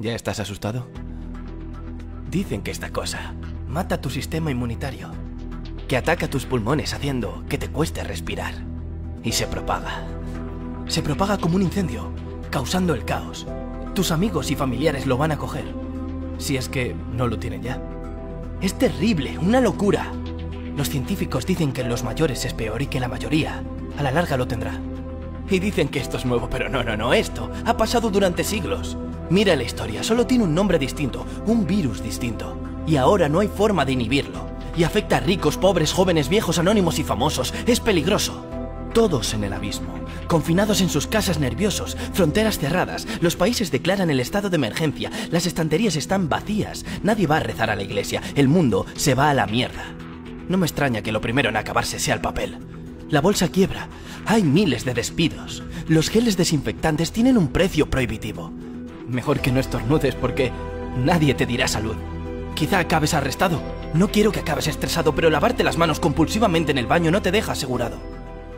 ¿Ya estás asustado? Dicen que esta cosa mata tu sistema inmunitario, que ataca tus pulmones haciendo que te cueste respirar y se propaga. Se propaga como un incendio, causando el caos. Tus amigos y familiares lo van a coger, si es que no lo tienen ya. Es terrible, una locura. Los científicos dicen que en los mayores es peor y que la mayoría, a la larga, lo tendrá. Y dicen que esto es nuevo, pero no, no, no, esto ha pasado durante siglos. Mira la historia, solo tiene un nombre distinto, un virus distinto. Y ahora no hay forma de inhibirlo. Y afecta a ricos, pobres, jóvenes, viejos, anónimos y famosos. Es peligroso. Todos en el abismo, confinados en sus casas nerviosos, fronteras cerradas, los países declaran el estado de emergencia, las estanterías están vacías, nadie va a rezar a la iglesia, el mundo se va a la mierda. No me extraña que lo primero en acabarse sea el papel. La bolsa quiebra, hay miles de despidos, los geles desinfectantes tienen un precio prohibitivo. Mejor que no estornudes porque nadie te dirá salud. Quizá acabes arrestado. No quiero que acabes estresado, pero lavarte las manos compulsivamente en el baño no te deja asegurado.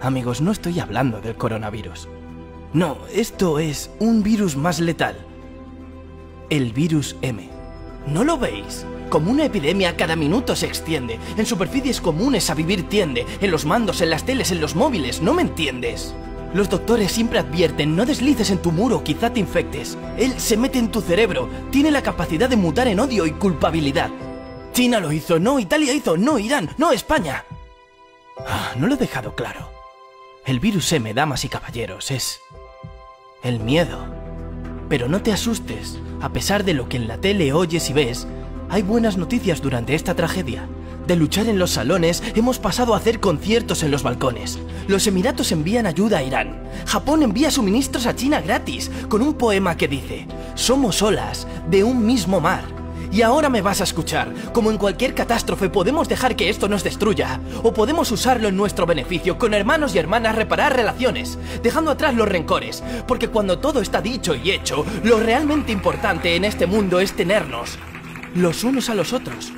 Amigos, no estoy hablando del coronavirus. No, esto es un virus más letal. El virus M. ¿No lo veis? Como una epidemia cada minuto se extiende. En superficies comunes a vivir tiende. En los mandos, en las teles, en los móviles. ¿No me entiendes? Los doctores siempre advierten, no deslices en tu muro, quizá te infectes. Él se mete en tu cerebro, tiene la capacidad de mutar en odio y culpabilidad. China lo hizo, no, Italia hizo, no, Irán, no, España. Ah, no lo he dejado claro. El virus M, damas y caballeros, es el miedo. Pero no te asustes, a pesar de lo que en la tele oyes y ves, hay buenas noticias durante esta tragedia. De luchar en los salones, hemos pasado a hacer conciertos en los balcones. Los Emiratos envían ayuda a Irán. Japón envía suministros a China gratis, con un poema que dice, Somos olas de un mismo mar. Y ahora me vas a escuchar. Como en cualquier catástrofe podemos dejar que esto nos destruya. O podemos usarlo en nuestro beneficio, con hermanos y hermanas reparar relaciones, dejando atrás los rencores. Porque cuando todo está dicho y hecho, lo realmente importante en este mundo es tenernos los unos a los otros.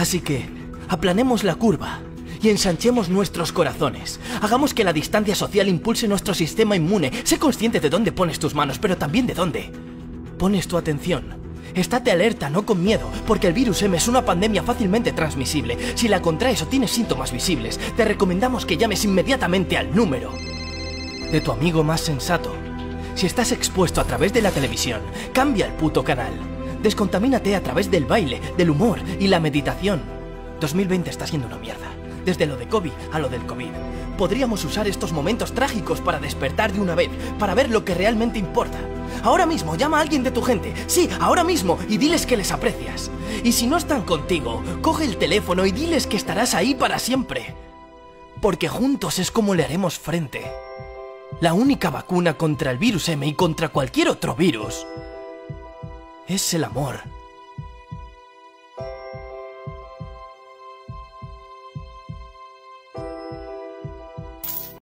Así que, aplanemos la curva y ensanchemos nuestros corazones. Hagamos que la distancia social impulse nuestro sistema inmune. Sé consciente de dónde pones tus manos, pero también de dónde pones tu atención. Estate alerta, no con miedo, porque el virus M es una pandemia fácilmente transmisible. Si la contraes o tienes síntomas visibles, te recomendamos que llames inmediatamente al número de tu amigo más sensato. Si estás expuesto a través de la televisión, cambia el puto canal. Descontamínate a través del baile, del humor y la meditación. 2020 está siendo una mierda. Desde lo de COVID a lo del COVID. Podríamos usar estos momentos trágicos para despertar de una vez, para ver lo que realmente importa. Ahora mismo llama a alguien de tu gente. Sí, ahora mismo y diles que les aprecias. Y si no están contigo, coge el teléfono y diles que estarás ahí para siempre. Porque juntos es como le haremos frente. La única vacuna contra el virus M y contra cualquier otro virus es el amor.